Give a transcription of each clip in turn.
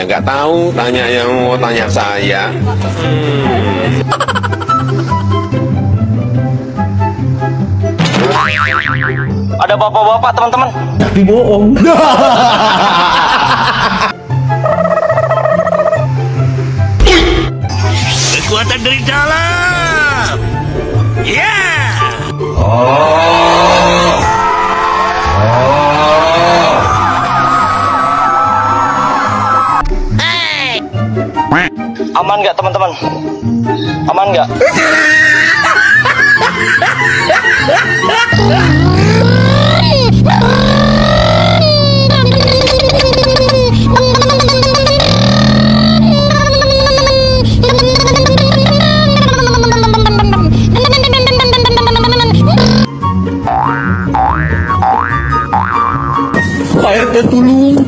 Ya nggak tahu, tanya yang mau tanya saya. Ada bapak-bapak teman-teman. Tapi bohong. Kekuatan dari dalam. Ya. Aman nggak teman-teman? Aman nggak? RT tulung.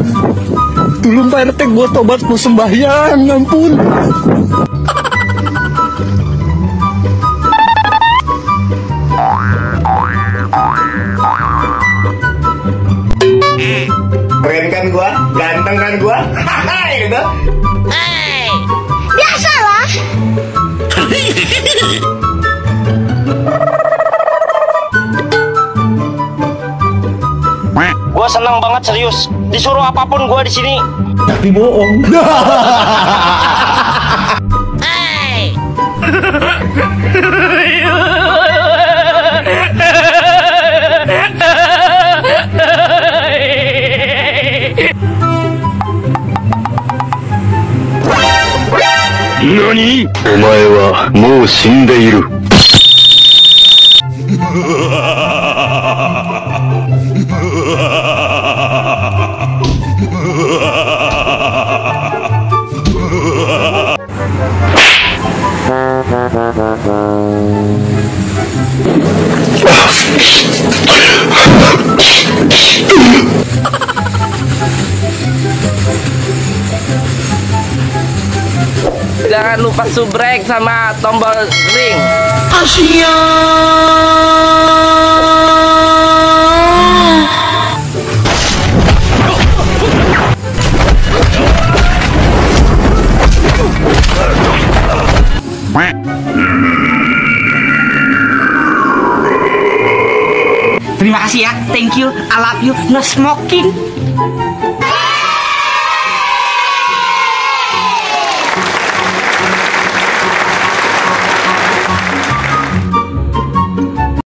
Tulung Pak RT gua tobat ku sembahyang, ampun. Keren kan gua? Ganteng kan gua? Hahaha gitu. Biasalah. Gua senang banget serius. Disuruh apapun gua di sini. Tapi bohong. Nani? お前はもう死んでいる。Jangan lupa subrek sama tombol ring. Terima kasih ya, thank you, I love you, no smoking.